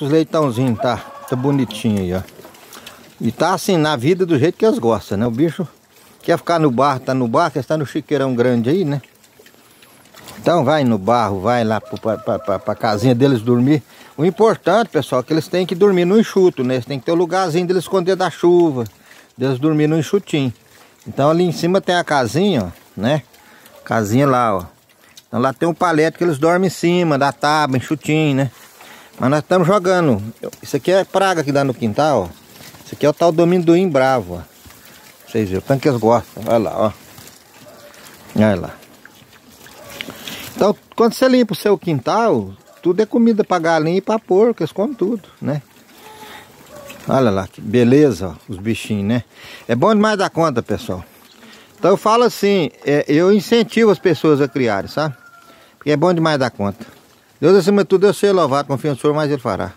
Os leitãozinhos tá, tá bonitinho aí, ó. E tá assim, na vida do jeito que eles gostam, né? O bicho quer ficar no barro, tá no barro, quer estar no chiqueirão grande aí, né? Então vai no barro, vai lá pra, pra casinha deles dormir. O importante, pessoal, é que eles têm que dormir no enxuto, né? Eles têm que ter um lugarzinho deles esconder da chuva. Deles dormir no enxutinho. Então ali em cima tem a casinha, ó, né? Casinha lá, ó. Então lá tem um palete que eles dormem em cima da tábua, enxutinho, né? Mas nós estamos jogando. Isso aqui é praga que dá no quintal, ó. Esse aqui é o tal do amendoim bravo, ó. Vocês viram, tanto que eles gostam. Olha lá, ó. Olha lá. Então, quando você limpa o seu quintal, tudo é comida para galinha e para porco, eles comem tudo, né? Olha lá, que beleza, ó, os bichinhos, né? É bom demais da conta, pessoal. Então eu falo assim, é, eu incentivo as pessoas a criarem, sabe? Porque é bom demais da conta. Deus acima de tudo, eu sei louvado, confio no Senhor, mas Ele fará.